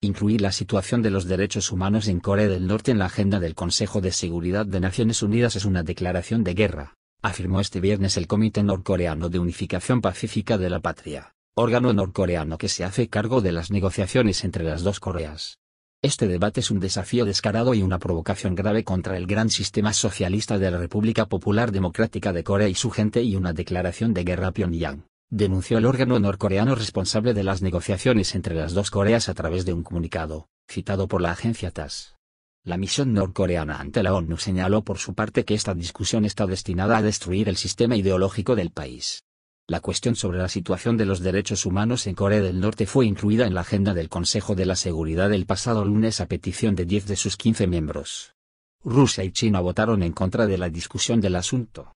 Incluir la situación de los derechos humanos en Corea del Norte en la agenda del Consejo de Seguridad de Naciones Unidas es una declaración de guerra, afirmó este viernes el Comité Norcoreano de Unificación Pacífica de la Patria, órgano norcoreano que se hace cargo de las negociaciones entre las dos Coreas. Este debate es un desafío descarado y una provocación grave contra el gran sistema socialista de la República Popular Democrática de Corea y su gente y una declaración de guerra a Pyongyang denunció el órgano norcoreano responsable de las negociaciones entre las dos Coreas a través de un comunicado, citado por la agencia TASS. La misión norcoreana ante la ONU señaló por su parte que esta discusión está destinada a destruir el sistema ideológico del país. La cuestión sobre la situación de los derechos humanos en Corea del Norte fue incluida en la agenda del Consejo de la Seguridad el pasado lunes a petición de 10 de sus 15 miembros. Rusia y China votaron en contra de la discusión del asunto.